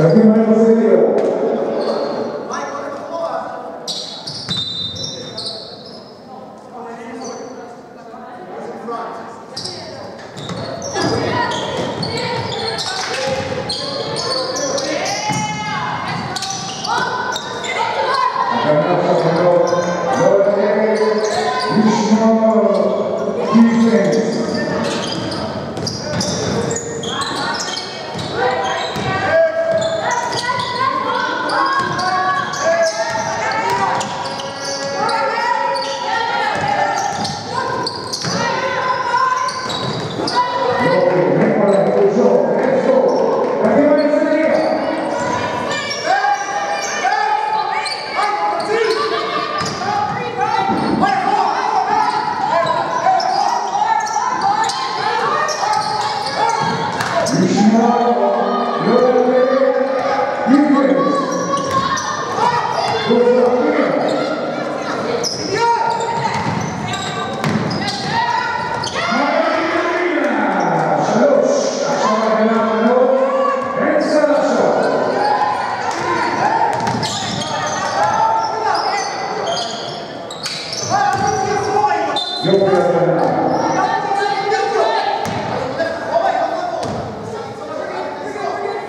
Aqui mais você viu.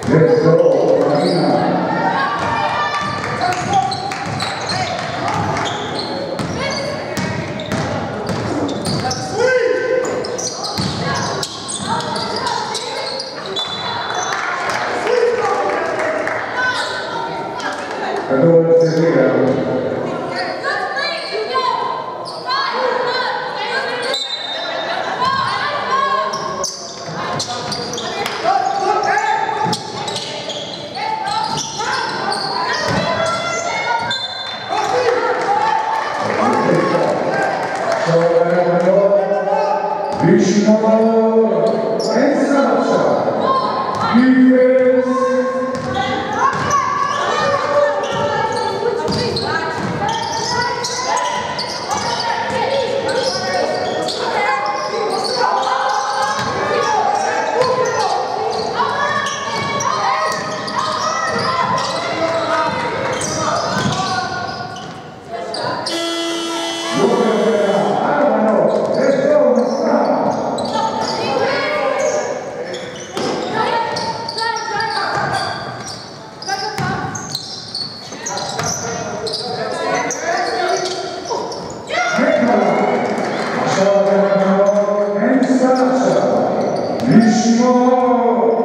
Yes, Krishna.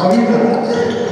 Gracias.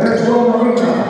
That's what we're going to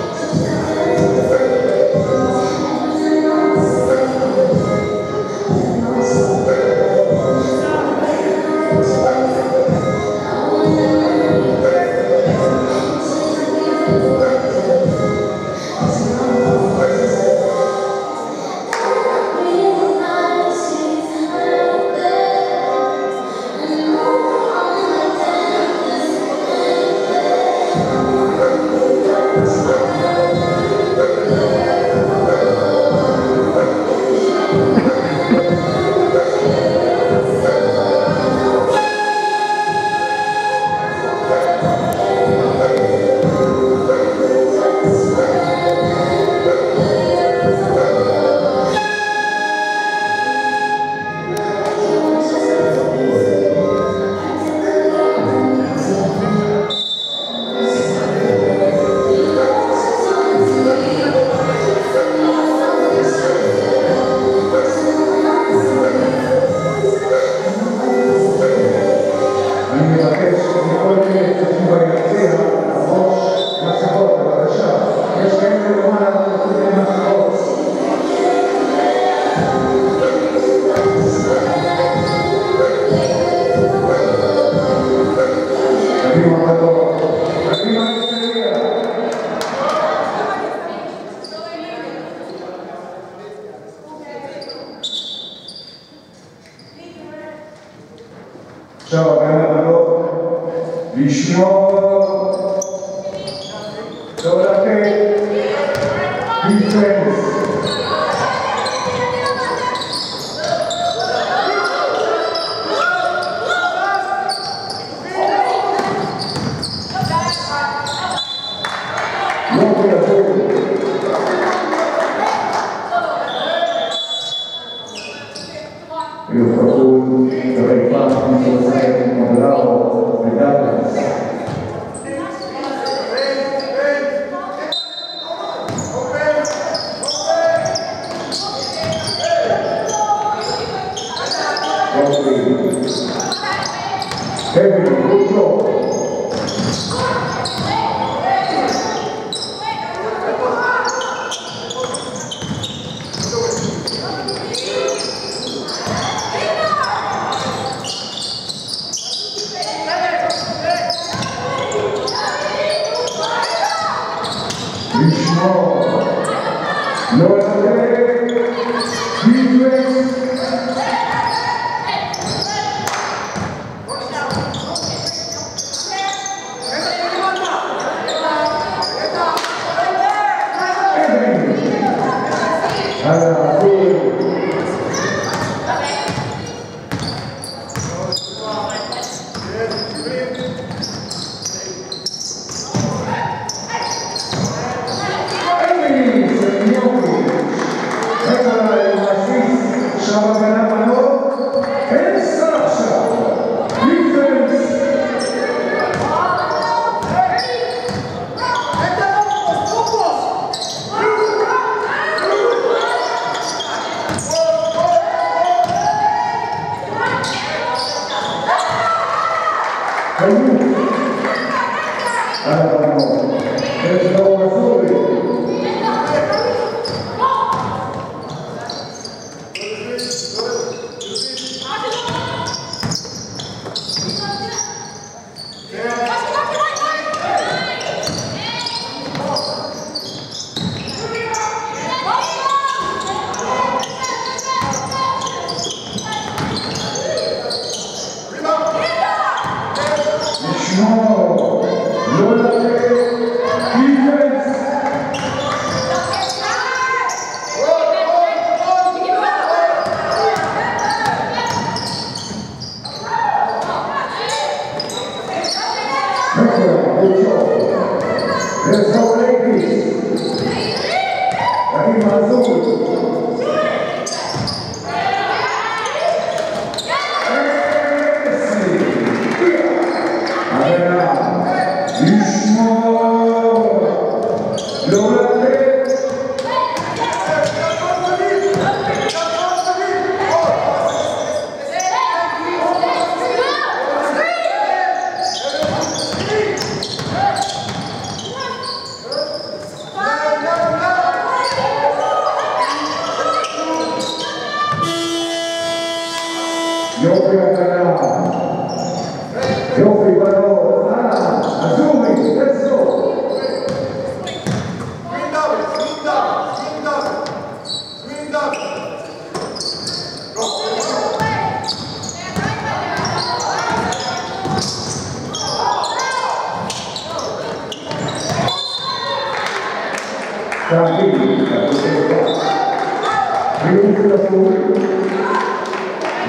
No, Victor Mitchell. prima canale. Ah, Giochi Barolo, Ana, Azumi, Terzo. Tranquillo, tranquillo. Riunito da subito.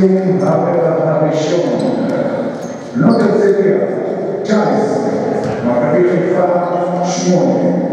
Beziehungen habe, dann habe ich schon. Not se vrea, ceas, mă.